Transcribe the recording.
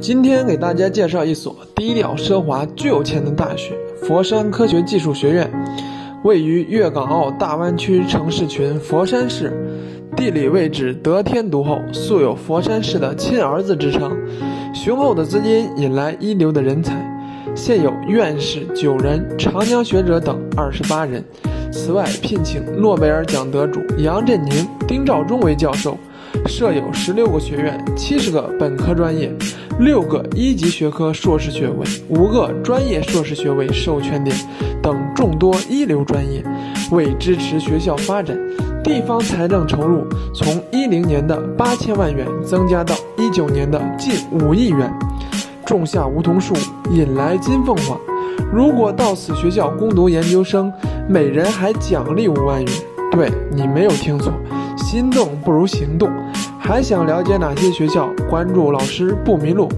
今天给大家介绍一所低调奢华、巨有钱的大学——佛山科学技术学院，位于粤港澳大湾区城市群佛山市，地理位置得天独厚，素有“佛山市的亲儿子”之称。雄厚的资金引来一流的人才，现有院士九人，长江学者等二十八人。此外，聘请诺贝尔奖得主杨振宁、丁肇中为教授。设有十六个学院，七十个本科专业，六个一级学科硕士学位，五个专业硕士学位授权点等众多一流专业。为支持学校发展，地方财政投入从一零年的八千万元增加到一九年的近五亿元。种下梧桐树，引来金凤凰。如果到此学校攻读研究生，每人还奖励五万元。对你没有听错。心动不如行动，还想了解哪些学校？关注老师不迷路。